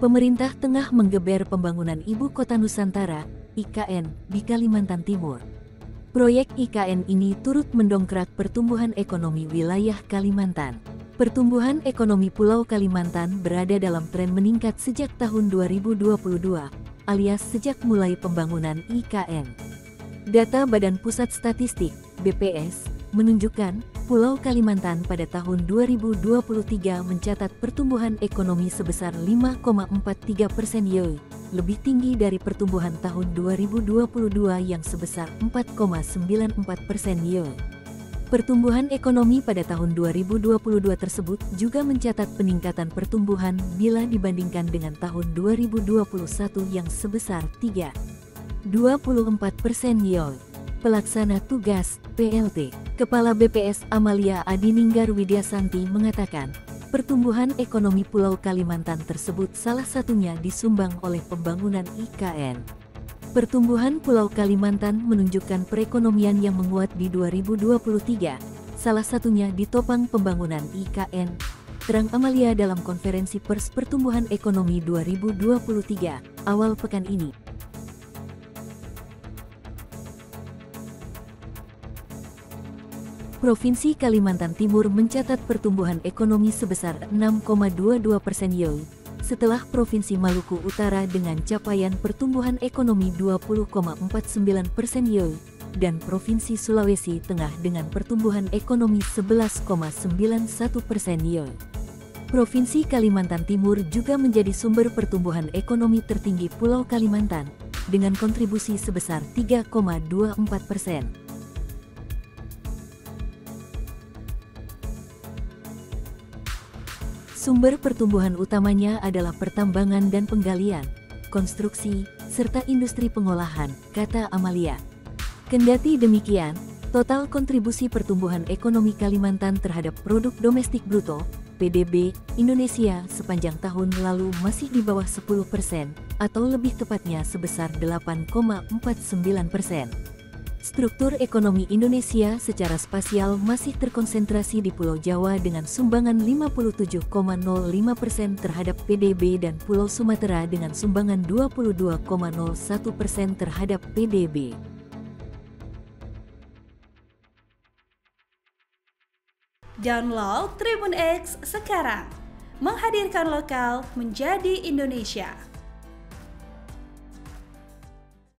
pemerintah tengah menggeber pembangunan Ibu Kota Nusantara, IKN, di Kalimantan Timur. Proyek IKN ini turut mendongkrak pertumbuhan ekonomi wilayah Kalimantan. Pertumbuhan ekonomi Pulau Kalimantan berada dalam tren meningkat sejak tahun 2022, alias sejak mulai pembangunan IKN. Data Badan Pusat Statistik, BPS, menunjukkan Pulau Kalimantan pada tahun 2023 mencatat pertumbuhan ekonomi sebesar 5,43 persen YoY, lebih tinggi dari pertumbuhan tahun 2022 yang sebesar 4,94 persen YoY. Pertumbuhan ekonomi pada tahun 2022 tersebut juga mencatat peningkatan pertumbuhan bila dibandingkan dengan tahun 2021 yang sebesar 3,24 persen YoY. Pelaksana Tugas PLT, Kepala BPS Amalia Adininggar Widyasanti mengatakan, pertumbuhan ekonomi Pulau Kalimantan tersebut salah satunya disumbang oleh pembangunan IKN. Pertumbuhan Pulau Kalimantan menunjukkan perekonomian yang menguat di 2023, salah satunya ditopang pembangunan IKN. Terang Amalia dalam konferensi pers pertumbuhan ekonomi 2023 awal pekan ini. Provinsi Kalimantan Timur mencatat pertumbuhan ekonomi sebesar 6,22 persen YoY, setelah Provinsi Maluku Utara dengan capaian pertumbuhan ekonomi 20,49 persen YoY, dan Provinsi Sulawesi Tengah dengan pertumbuhan ekonomi 11,91 persen YoY. Provinsi Kalimantan Timur juga menjadi sumber pertumbuhan ekonomi tertinggi Pulau Kalimantan, dengan kontribusi sebesar 3,24 persen. Sumber pertumbuhan utamanya adalah pertambangan dan penggalian, konstruksi, serta industri pengolahan, kata Amalia. Kendati demikian, total kontribusi pertumbuhan ekonomi Kalimantan terhadap produk domestik bruto, PDB, Indonesia sepanjang tahun lalu masih di bawah 10 persen, atau lebih tepatnya sebesar 8,49 persen. Struktur ekonomi Indonesia secara spasial masih terkonsentrasi di Pulau Jawa dengan sumbangan 57,05 persen terhadap PDB dan Pulau Sumatera dengan sumbangan 22,01 persen terhadap PDB. Download Tribun X sekarang, menghadirkan lokal menjadi Indonesia.